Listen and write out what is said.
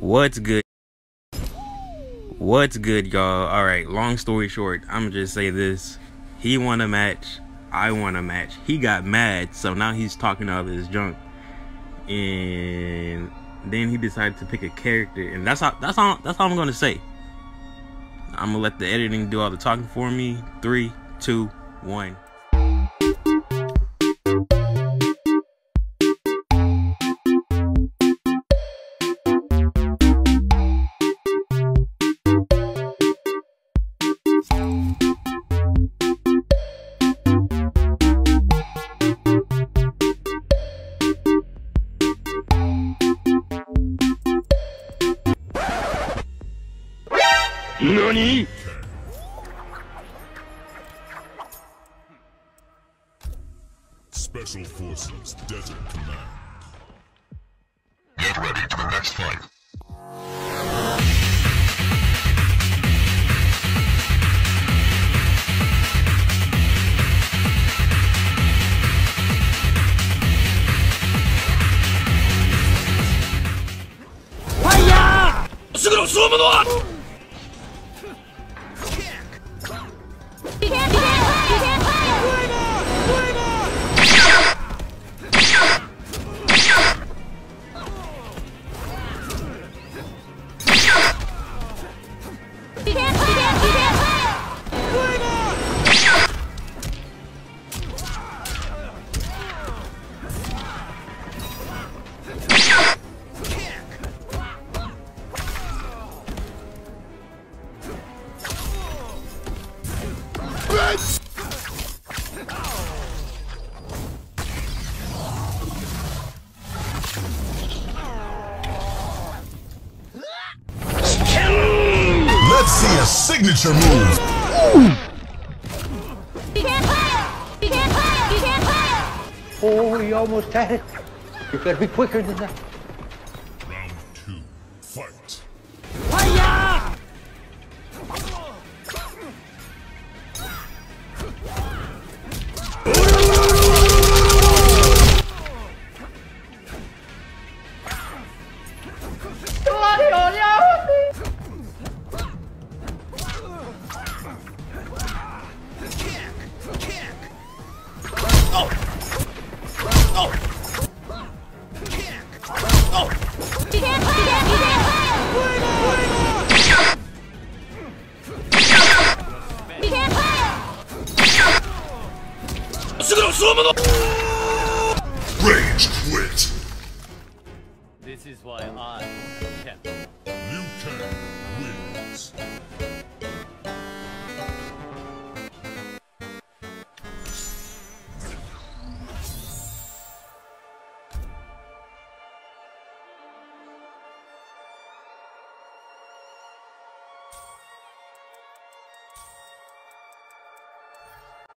What's good? What's good, y'all? Alright, long story short, I'm just say this. He won a match. I won a match. He got mad, so now he's talking all his junk. And then he decided to pick a character, and that's how that's all that's all I'm gonna say. I'm gonna let the editing do all the talking for me. Three, two, one. 何 Special Forces Desert Command. Get ready for the next fight. Fire! すぐの総 物は Let's see a signature move. Oh, you almost had it. You gotta be quicker than that. Rage quit. This is why I kept. Liu Kang wins.